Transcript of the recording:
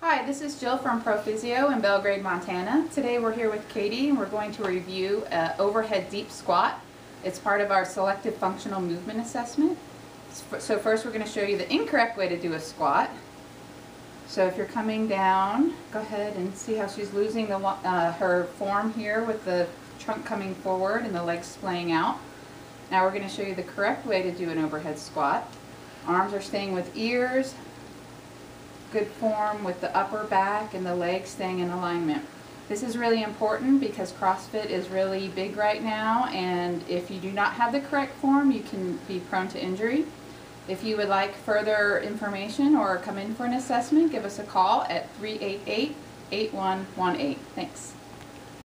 Hi, this is Jill from ProPhysio in Belgrade, Montana. Today we're here with Katie and we're going to review uh, overhead deep squat. It's part of our selective functional movement assessment. So first we're going to show you the incorrect way to do a squat. So if you're coming down, go ahead and see how she's losing the, uh, her form here with the trunk coming forward and the legs splaying out. Now we're going to show you the correct way to do an overhead squat. Arms are staying with ears, good form with the upper back and the legs staying in alignment. This is really important because CrossFit is really big right now and if you do not have the correct form you can be prone to injury. If you would like further information or come in for an assessment, give us a call at 388-8118. Thanks.